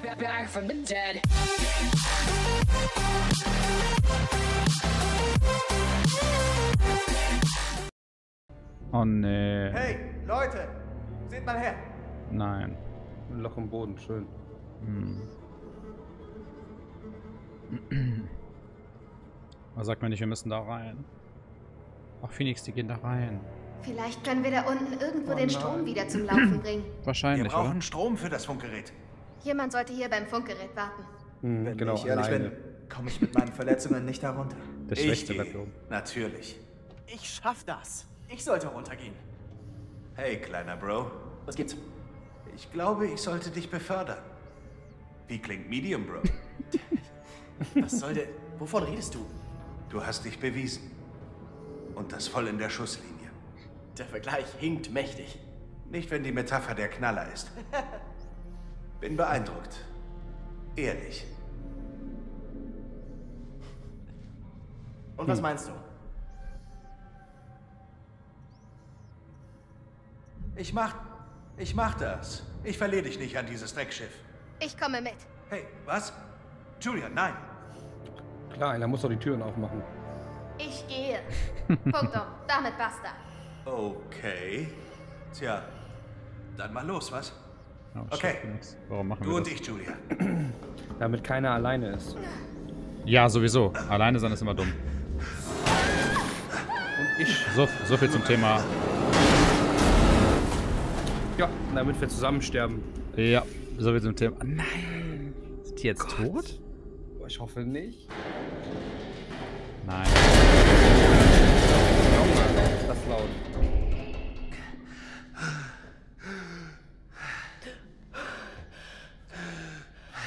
back, from the dead. Oh nee. Hey, Leute! Seht mal her! Nein. Ein Loch im Boden, schön. Hm. Was sagt man nicht, wir müssen da rein? Ach, Phoenix, die gehen da rein. Vielleicht können wir da unten irgendwo Oh den nein. Strom wieder zum Laufen bringen. Wir Wahrscheinlich, brauchen oder? Strom für das Funkgerät. Jemand sollte hier beim Funkgerät warten. Hm, Wenn genau, ich ehrlich alleine. bin, komme ich mit meinen Verletzungen nicht herunter. Der Schwächste gehe. bleibt oben. Natürlich. Ich schaff das. Ich sollte runtergehen. Hey, kleiner Bro. Was gibt's? Ich glaube, ich sollte dich befördern. Wie klingt Medium, Bro? Was soll der... Wovon redest du? Du hast dich bewiesen. Und das voll in der Schusslinie. Der Vergleich hinkt mächtig. Nicht, wenn die Metapher der Knaller ist. Bin beeindruckt. Ehrlich. Und was meinst du? Ich mach. Ich mach das. Ich verliere dich nicht an dieses Dreckschiff. Ich komme mit. Hey, was? Julian, nein. Klar, einer muss doch die Türen aufmachen. Ich gehe. Punktum. Damit basta. Okay. Tja, dann mal los, was? Oh, Okay. Warum machen Du wir und das? ich, Julia. Damit keiner alleine ist. Ja, sowieso. Alleine sein ist immer dumm. Und ich. So, so viel zum Thema. Ja, damit wir zusammen sterben. Ja, so viel zum Thema. Nein. Sind die jetzt tot? Boah, Ich hoffe nicht. Nein.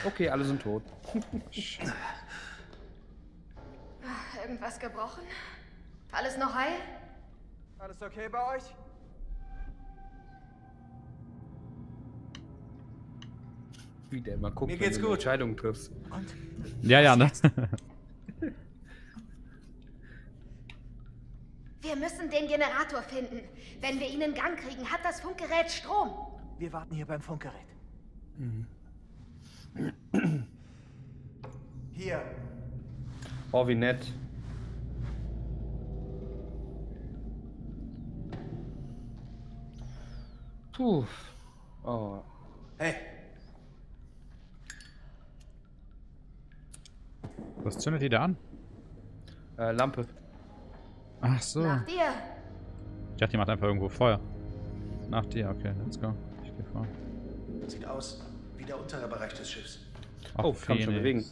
Okay, alle sind tot. Irgendwas gebrochen? Alles noch heil? Alles okay bei euch? Wie der immer guckt, Mir wenn geht's du eine gut. Entscheidung triffst. Ja, ja, ne? Wir müssen den Generator finden. Wenn wir ihn in Gang kriegen, hat das Funkgerät Strom. Wir warten hier beim Funkgerät. Hier. Oh, wie nett. Puh. Oh. Hey, Was zündet die da an? Äh, Lampe. Ach so. Nach dir. Ich dachte, die macht einfach irgendwo Feuer. Nach dir, okay, let's go. Ich geh vor. sieht aus wie der untere Bereich des Schiffs. Ach, Oh, kann schon bewegen.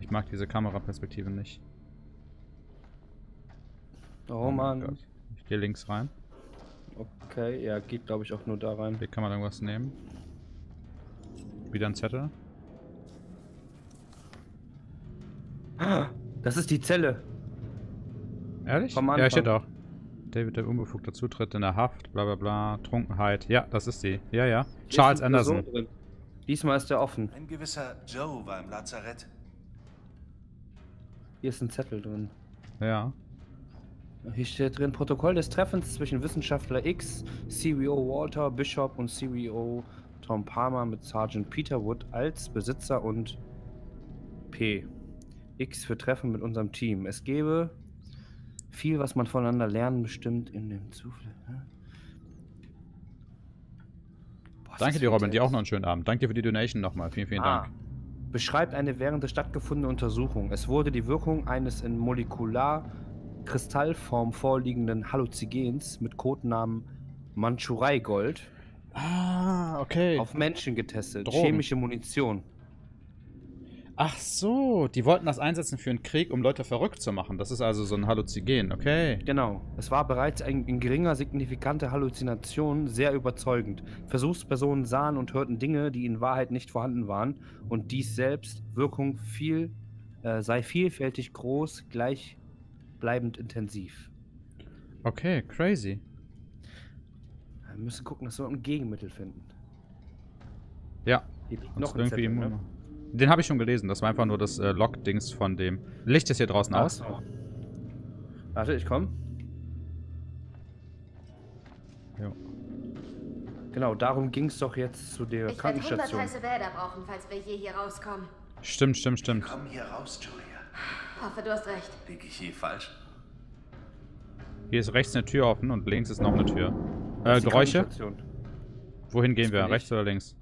Ich mag diese Kameraperspektive nicht. Oh, mein Mann. Gott. Ich gehe links rein. Okay, ja, geht glaube ich auch nur da rein. Hier kann man irgendwas nehmen. Wieder ein Zettel. Das ist die Zelle. Ehrlich? Vom Ja, steht Anfang. auch. David, der unbefugter Zutritt in der Haft, bla bla bla, Trunkenheit. Ja, das ist sie. Ja, ja. Hier Charles Anderson. drin. Diesmal ist er offen. Ein gewisser Joe war im Lazarett. Hier ist ein Zettel drin. Ja. Hier steht drin Protokoll des Treffens zwischen Wissenschaftler X, CWO Walter Bishop und CWO Tom Palmer mit Sergeant Peter Wood als Besitzer und P. X für Treffen mit unserem Team. Es gäbe viel, was man voneinander lernen, bestimmt in dem Zufall. Hä? Boah, Danke dir, Robin. Dir auch noch einen schönen Abend. Danke für die Donation nochmal. Vielen, vielen Ah. Dank. Beschreibt eine während der stattgefundene Untersuchung. Es wurde die Wirkung eines in molekular-Kristallform vorliegenden Halluzinogens mit Codenamen Mandschurei-Gold Ah, okay. auf Menschen getestet. Drogen. Chemische Munition. Ach so, die wollten das einsetzen für einen Krieg, um Leute verrückt zu machen. Das ist also so ein Halluzinogen, okay. Genau. Es war bereits ein, in geringer signifikante Halluzination sehr überzeugend. Versuchspersonen sahen und hörten Dinge, die in Wahrheit nicht vorhanden waren. Und dies selbst Wirkung viel, äh, sei vielfältig groß, gleichbleibend intensiv. Okay, crazy. Wir müssen gucken, dass wir ein Gegenmittel finden. Ja. Hier liegt noch ein irgendwie Zettel, immer ne? Den habe ich schon gelesen. Das war einfach nur das äh, Log-Dings von dem. Licht ist hier draußen Ach aus. so. Warte, ich komm. Jo. Genau, darum ging es doch jetzt zu der Ich werde 100 Krankenstation. heiße Bäder brauchen, falls wir je hier rauskommen. Stimmt, stimmt, stimmt. Komm hier raus, Julia. Hoffe, du hast recht. Liege ich hier falsch? Hier ist rechts eine Tür offen und links ist noch eine Tür. Äh, Geräusche? Wohin gehen wir? ich. Rechts oder links?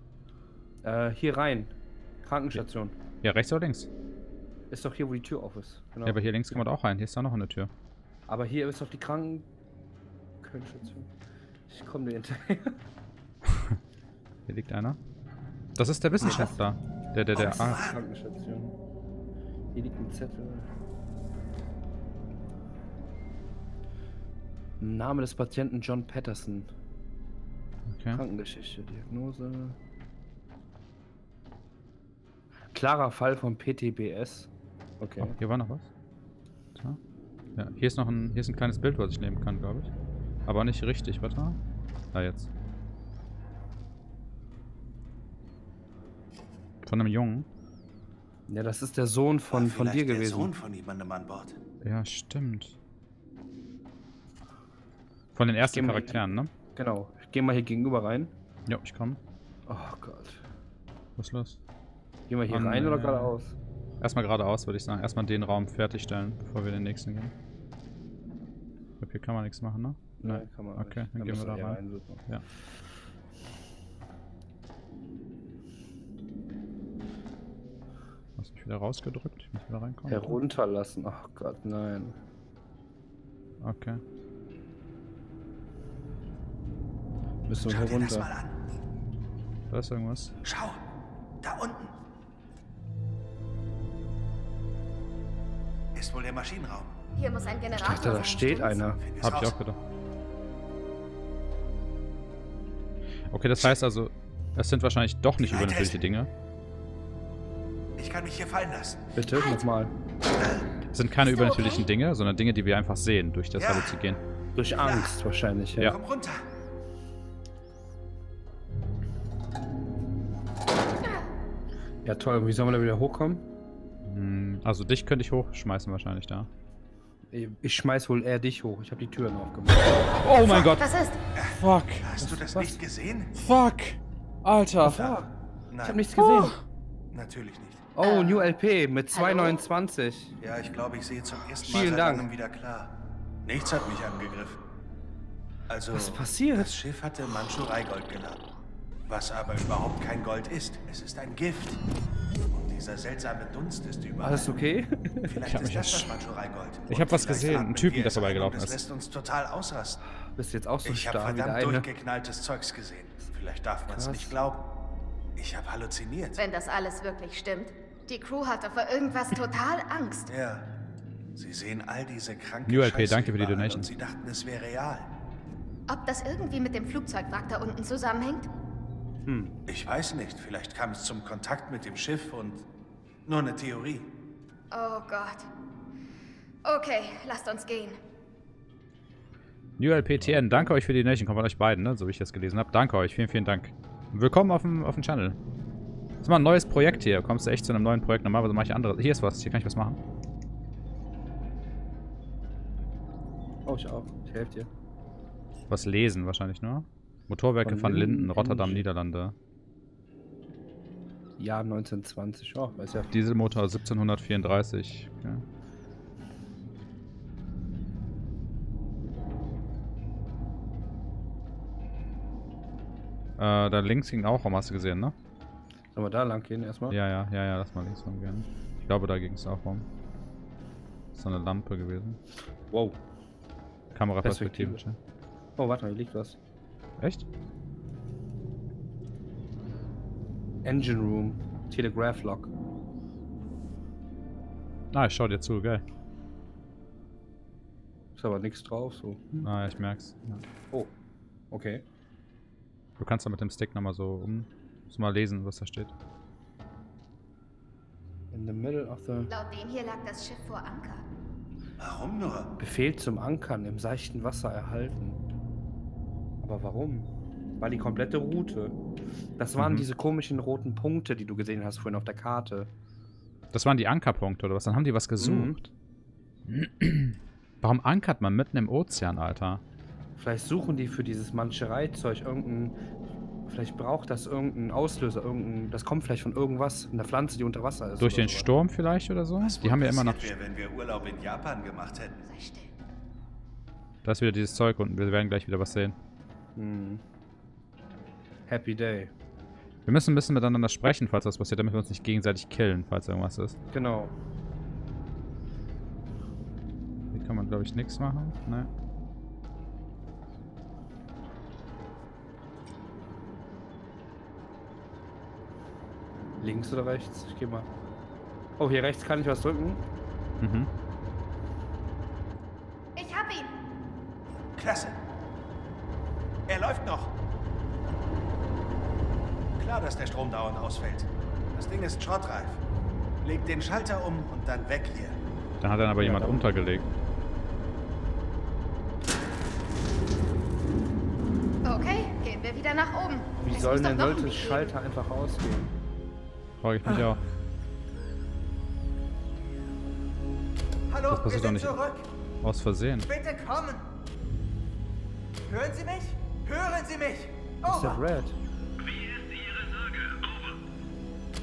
Äh, hier rein. Krankenstation. Ja, rechts oder links? Ist doch hier, wo die Tür auf ist. Genau. Ja, aber hier links kann man auch rein. Hier ist da noch eine Tür. Aber hier ist doch die Krankenstation. Ich komme dir hinterher. Hier liegt einer. Das ist der Wissenschaftler. Der, der, der. Ah, Krankenstation. Hier liegt ein Zettel. Name des Patienten John Patterson. okay. Krankengeschichte, Diagnose. Klarer Fall von PTBS. Okay. Oh, hier war noch was. Da. Ja, hier ist noch ein, hier ist ein kleines Bild, was ich nehmen kann, glaube ich. Aber nicht richtig, warte mal. Da jetzt. Von einem Jungen. Ja, das ist der Sohn von, von dir vielleicht der gewesen. Sohn von jemandem an Bord. Ja, stimmt. Von den ersten mal- Charakteren, ne? Genau. Ich geh mal hier gegenüber rein. Jo, ich komme. Oh Gott. Was ist los? Gehen wir hier An, rein oder geradeaus? Erstmal geradeaus, würde ich sagen. Erstmal den Raum fertigstellen, bevor wir in den nächsten gehen. Ich glaube, hier kann man nichts machen, ne? Nein, kann man Okay, nicht. dann gehen wir da rein. super. Ja. Hast mich wieder rausgedrückt? Ich muss wieder reinkommen. Herunterlassen. Oh Gott, nein. Okay. Müssen wir Schau dir das mal herunter. an. Da ist irgendwas. Schau, Der Maschinenraum. Hier muss ein Generator Ich dachte, da steht einer. Hab ich auch gedacht. Okay, das heißt also, es sind wahrscheinlich doch nicht übernatürliche Dinge. Ich kann mich hier fallen lassen. Bitte, nochmal. Es sind keine übernatürlichen okay? Dinge, sondern Dinge, die wir einfach sehen durch das Ja. Halluzinieren. Durch Angst wahrscheinlich, ja. Ja. Komm runter. Ja, toll. Wie sollen wir da wieder hochkommen? Hm, Also dich könnte ich hochschmeißen wahrscheinlich da. Ich schmeiß wohl eher dich hoch. Ich habe die Türen aufgemacht. Oh mein Gott! Was ist? Fuck! Hast du das was? nicht gesehen? Fuck! Alter! Nein, ich habe nichts gesehen. natürlich nicht. Oh, New LP mit hallo? 2,29. Ja, ich glaube, ich sehe zum ersten Vielen Mal seit Dank. langem wieder klar. Nichts hat mich angegriffen. Also, Was passiert? das Schiff hatte Mandschurei-Gold geladen. Was aber überhaupt kein Gold ist. Es ist ein Gift. Dieser seltsame Dunst ist überall. Alles okay? Vielleicht Ich hab ist mich das das. Ich Und hab was gesehen, einen Typen, der vorbeigelaufen und Das ist. lässt uns total ausrasten. Bist jetzt auch so Ich habe verdammt eine. durchgeknalltes Zeugs gesehen. Vielleicht darf man es nicht glauben. Ich habe halluziniert. Wenn das alles wirklich stimmt. Die Crew hatte vor irgendwas total Angst. Ja. Sie sehen all diese kranken New LP, Scheiße danke für die Donation. Und sie dachten, es wäre real. Ob das irgendwie mit dem Flugzeugwrack da unten zusammenhängt? Hm. Ich weiß nicht. Vielleicht kam es zum Kontakt mit dem Schiff und nur eine Theorie. Oh Gott. Okay, lasst uns gehen. New LPTN, danke euch für die Donation. Kommt von euch beiden, ne? So wie ich das gelesen habe. Danke euch, vielen, vielen Dank. Willkommen auf dem, auf dem Channel. Das ist mal ein neues Projekt hier. Kommst du echt zu einem neuen Projekt? Normalerweise mache ich andere. Hier ist was, hier kann ich was machen. Oh, ich auch. Ich helfe dir. Was lesen wahrscheinlich nur. Motorwerke Von von, Linden, Linden, Rotterdam. Niederlande. Jahr 1920. Oh, weiß ja. Dieselmotor 1734. Okay. Äh, da links ging auch rum, hast du gesehen, ne? Sollen wir da lang gehen erstmal? Ja, ja, ja, ja, lass mal links rumgehen. Ich glaube, da ging es auch rum. Ist so eine Lampe gewesen. Wow. Kameraperspektive. Perspektive. Oh, warte mal, hier liegt was. Echt? Engine Room. Telegraph Lock. Ah, ich schau dir zu, geil. Ist aber nichts drauf, so. Hm. Ah, ich merk's. Ja. Oh. Okay. Du kannst da mit dem Stick nochmal so um. Musst mal lesen, was da steht. In the middle of the... Laut dem hier lag das Schiff vor Anker. Warum nur? Befehl zum Ankern im seichten Wasser erhalten. Aber warum? War die komplette Route. Das waren Mhm. diese komischen roten Punkte, die du gesehen hast vorhin auf der Karte. Das waren die Ankerpunkte oder was? Dann haben die was gesucht. Warum ankert man mitten im Ozean, Alter? Vielleicht suchen die für dieses Manschereizeug irgendein Vielleicht braucht das irgendeinen Auslöser, irgendein, das kommt vielleicht von irgendwas, einer Pflanze, die unter Wasser ist. Durch den sowas. Sturm vielleicht oder so? Was Die haben ja immer noch... wäre, wenn wir Urlaub in Japan gemacht hätten. Da ist wieder dieses Zeug und wir werden gleich wieder was sehen. Hm. Happy Day. Wir müssen ein bisschen miteinander sprechen, falls was passiert, damit wir uns nicht gegenseitig killen, falls irgendwas ist. Genau. Hier kann man, glaube ich, nichts machen. Ne. Links oder rechts? Ich geh mal. Oh, hier rechts kann ich was drücken. Mhm. Ich hab ihn. Klasse. Er läuft noch. Klar, dass der Strom dauernd ausfällt. Das Ding ist schrottreif. Leg den Schalter um und dann weg hier. Dann hat dann aber Ja, jemand dann- untergelegt. Okay, gehen wir wieder nach oben. Wie Es soll doch denn sollte geben. Schalter einfach ausgehen? Frage ich mich auch. Hallo, Das wir passiert doch sind nicht. zurück. Aus Versehen. Bitte kommen. Hören Sie mich? Hören Sie mich? Ist der Over. Red?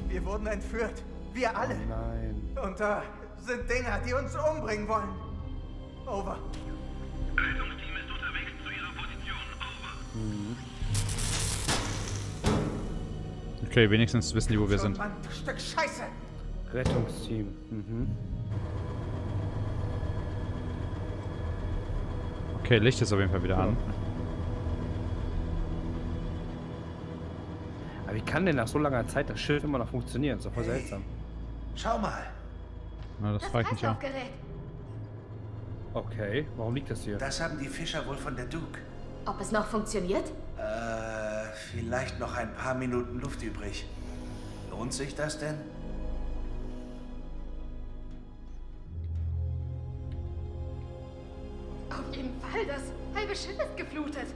Wir wurden entführt. Wir alle. Nein. Und da sind Dinger, die uns umbringen wollen. Over. Okay, wenigstens wissen die, wo wir sind. Mann, Stück Scheiße. Rettungsteam. Mhm. Okay, Licht ist auf jeden Fall wieder an. Aber wie kann denn nach so langer Zeit das Schiff immer noch funktionieren? Ist doch voll seltsam. Schau mal. Na, das Das frage ich mich auch. Kreislaufgerät. Okay, warum liegt das hier? Das haben die Fischer wohl von der Duke. Ob es noch funktioniert? Äh, vielleicht noch ein paar Minuten Luft übrig. Lohnt sich das denn? Auf jeden Fall, das halbe Schiff ist geflutet.